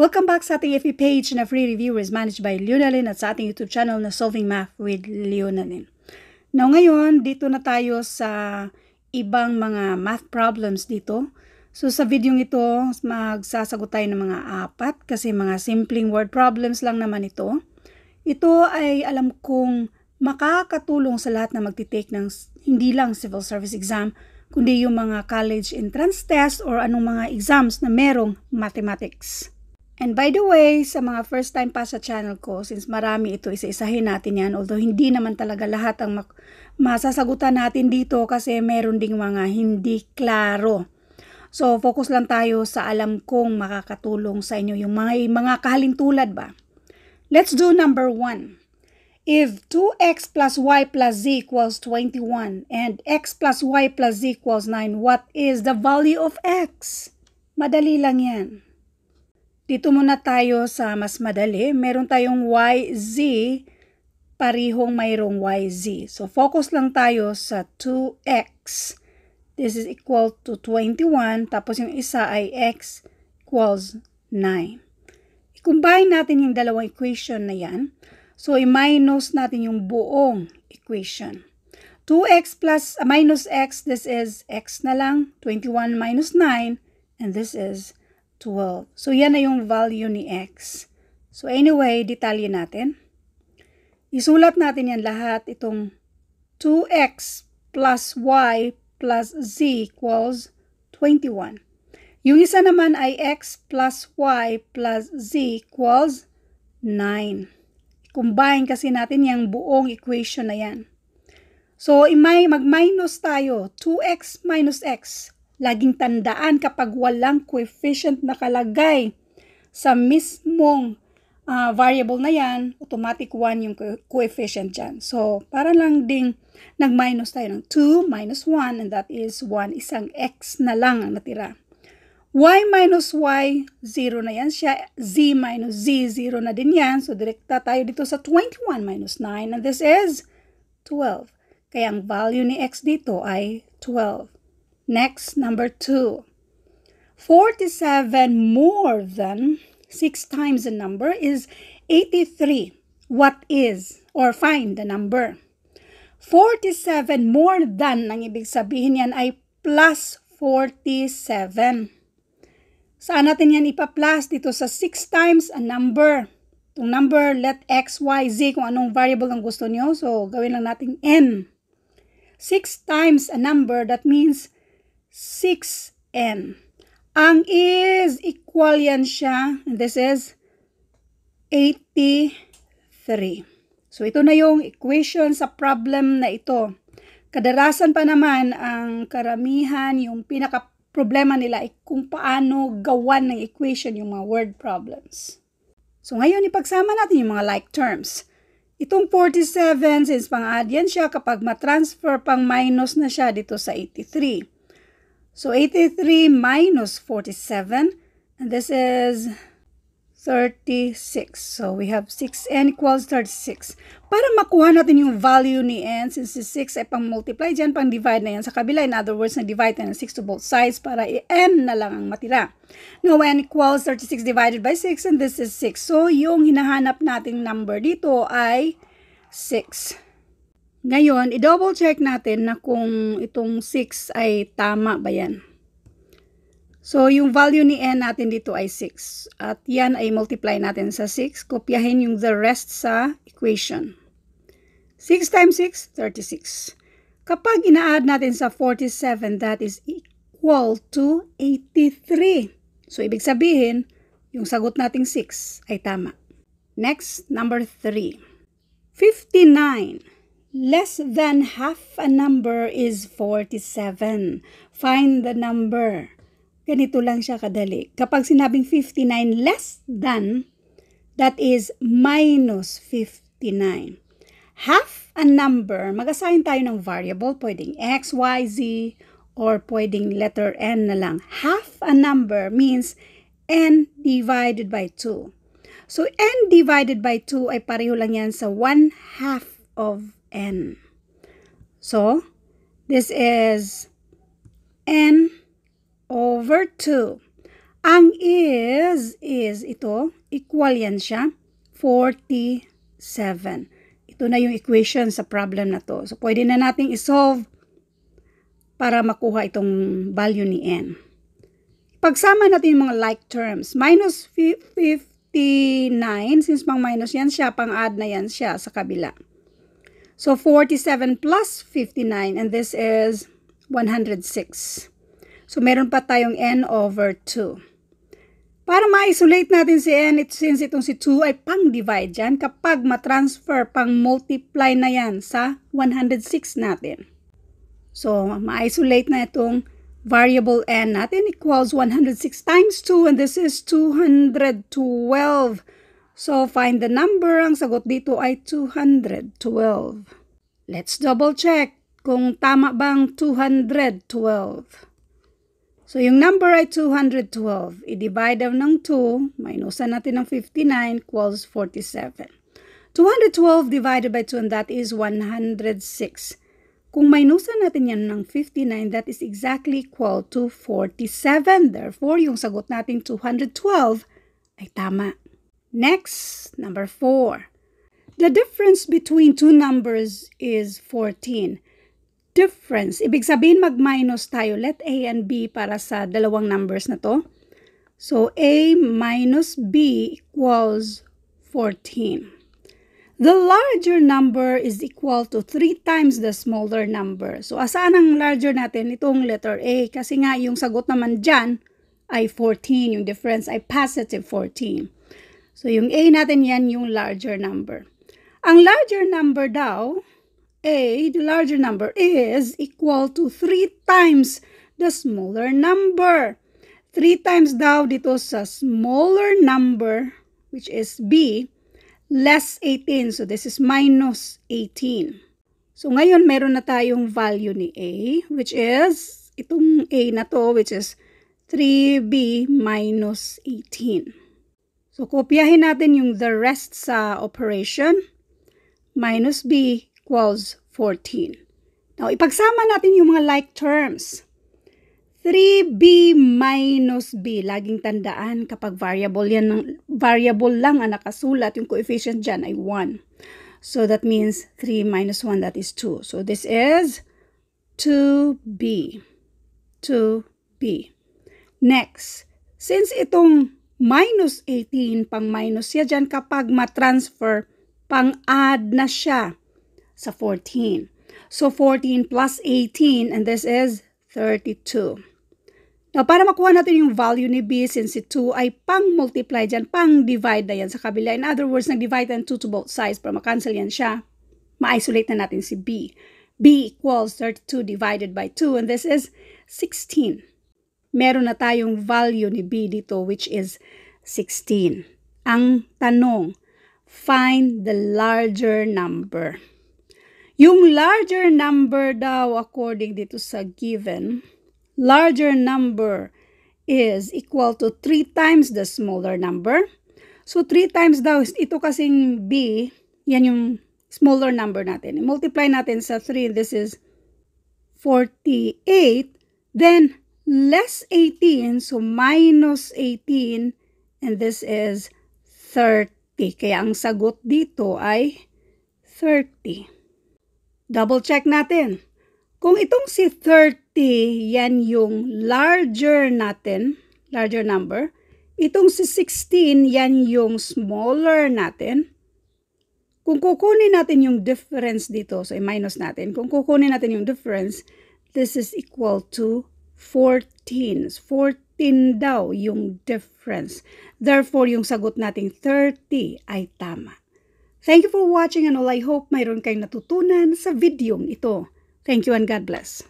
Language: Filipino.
Welcome back sa ating FB page na free review is managed by Leonalyn at sa ating YouTube channel na Solving Math with Leonalyn. Now ngayon, dito na tayo sa ibang mga math problems dito. So sa video ito, magsasagot tayo ng mga apat kasi mga simpleng word problems lang naman ito. Ito ay alam kong makakatulong sa lahat na magtitake ng hindi lang civil service exam, kundi yung mga college entrance test or anong mga exams na merong mathematics. And by the way, sa mga first time pa sa channel ko, since marami ito, isa-isahin natin yan. Although hindi naman talaga lahat ang masasagutan natin dito kasi meron ding mga hindi klaro. So, focus lang tayo sa alam kong makakatulong sa inyo, yung mga, mga kahalintulad ba. Let's do number 1. If 2x plus y plus z equals 21 and x plus y plus z equals 9, what is the value of x? Madali lang yan. Dito muna tayo sa mas madali. Meron tayong YZ, parihong mayroong YZ. So, focus lang tayo sa 2X. This is equal to 21. Tapos yung isa ay X equals 9. I-combine natin yung dalawang equation na yan. So, i-minus natin yung buong equation. 2x plus uh, minus x, this is x na lang. 21 minus 9. And this is 12. So, yan na yung value ni x. So, anyway, detalye natin. Isulat natin yan lahat. Itong 2x plus y plus z equals 21. Yung isa naman ay x plus y plus z equals 9. Combine kasi natin yung buong equation na yan. So, mag-minus tayo. 2x minus x. Laging tandaan kapag walang coefficient nakalagay sa mismong uh, variable na yan, automatic 1 yung coefficient dyan. So, para lang ding nag-minus tayo ng 2 minus 1 and that is 1. Isang x na lang ang natira. y minus y, 0 na yan siya. z minus z, 0 na din yan. So, direkta tayo dito sa 21 minus 9 and this is 12. Kaya ang value ni x dito ay 12. Next, number 2. 47 more than 6 times the number is 83. What is, or find the number. 47 more than, ang ibig sabihin yan ay plus 47. Saan natin yan ipa-plus? Dito sa 6 times a number. Itong number, let x, y, z, kung anong variable ang gusto nyo. So, gawin lang natin n. 6 times a number, that means 6n. Ang is equal yan siya. And this is 83. So, ito na yung equation sa problem na ito. Kadalasan pa naman, ang karamihan, yung pinaka-problema nila ay kung paano gawan ng equation yung mga word problems. So, ngayon, ipagsama natin yung mga like terms. Itong 47, since pang-add yan siya, kapag matransfer pang minus na siya dito sa 83. So 83 minus 47, and this is 36. So we have 6n equals 36. Para makuha natin yung value ni n, since si 6 ay pang multiply dyan, pang divide na yan sa kabila. In other words, na-divide na ng 6 to both sides para n na lang ang matira. Now, n equals 36 divided by 6, and this is 6. So, yung hinahanap nating number dito ay 6. Ngayon, i-double check natin na kung itong 6 ay tama ba yan. So, yung value ni n natin dito ay 6. At yan ay multiply natin sa 6. Kopyahin yung the rest sa equation. 6 times 6, 36. Kapag ina-add natin sa 47, that is equal to 83. So, ibig sabihin, yung sagot nating 6 ay tama. Next, number 3. 59. Less than half a number is 47. Find the number. Ganito lang siya kadali. Kapag sinabing 59 less than, that is minus 59. Half a number, mag-assign tayo ng variable, pwedeng x, y, z, or pwedeng letter n na lang. Half a number means n divided by 2. So, n divided by 2 ay pareho lang yan sa 1 half of n. So, this is n over 2. Ang is, is ito, equal yan siya, 47. Ito na yung equation sa problem na to. So, pwede na nating isolve para makuha itong value ni n. Pagsama natin yung mga like terms, minus 59, since pang minus yan siya, pang add na yan siya sa kabila. So, 47 plus 59, and this is 106. So, meron pa tayong n over 2. Para ma-isolate natin si n, it, since itong si 2 ay pang-divide yan, kapag ma-transfer, pang-multiply na yan sa 106 natin. So, ma-isolate na itong variable n natin equals 106 times 2 and this is 212. So, find the number. Ang sagot dito ay 212. Let's double check kung tama bang 212. So, yung number ay 212. I-divide ng 2, minusan natin ng 59 equals 47. 212 divided by 2 and that is 106. Kung minusan natin yan ng 59, that is exactly equal to 47. Therefore, yung sagot natin 212 ay tama. Next, number 4. The difference between two numbers is 14 difference. Ibig sabihin mag-minus tayo. Let A and B para sa dalawang numbers na to. So, A minus B equals 14. The larger number is equal to 3 times the smaller number. So, asaan ang larger natin? Itong letter A. Kasi nga, yung sagot naman dyan ay 14. Yung difference ay positive 14. So, yung A natin yan yung larger number. Ang larger number daw a, the larger number, is equal to 3 times the smaller number. 3 times daw dito sa smaller number, which is B, less 18. So, this is minus 18. So, ngayon, meron na tayong value ni A, which is, itong A na to, which is 3B minus 18. So, kopyahin natin yung the rest sa operation. Minus B equals 14. Now, ipagsama natin yung mga like terms. 3b minus b. Laging tandaan kapag variable yan, variable lang ang nakasulat, yung coefficient dyan ay 1. So, that means 3 minus 1, that is 2. So, this is 2b. 2b. Next, since itong minus 18, pang minus siya dyan kapag ma-transfer, pang-add na siya sa 14. So 14 plus 18 and this is 32. Now, para makuha natin yung value ni B, since si 2 ay pang-multiply dyan, pang-divide na yan sa kabila. In other words, nag-divide ng 2 to both sides para makancel yan siya. Ma-isolate na natin si B. B equals 32 divided by 2 and this is 16. Meron na tayong value ni B dito which is 16. Ang tanong, find the larger number. Yung larger number daw according dito sa given, larger number is equal to 3 times the smaller number. So 3 times daw, ito kasing B, yan yung smaller number natin. I-multiply natin sa 3, this is 48. Then less 18, so minus 18, and this is 30. Kaya ang sagot dito ay 30. Double check natin. Kung itong si 30, yan yung larger natin, larger number. Itong si 16, yan yung smaller natin. Kung kukunin natin yung difference dito, so i-minus natin. Kung kukunin natin yung difference, this is equal to 14. 14 daw yung difference. Therefore, yung sagot nating 30 ay tama. Thank you for watching and all I hope mayroon kayong natutunan sa videong ito. Thank you and God bless.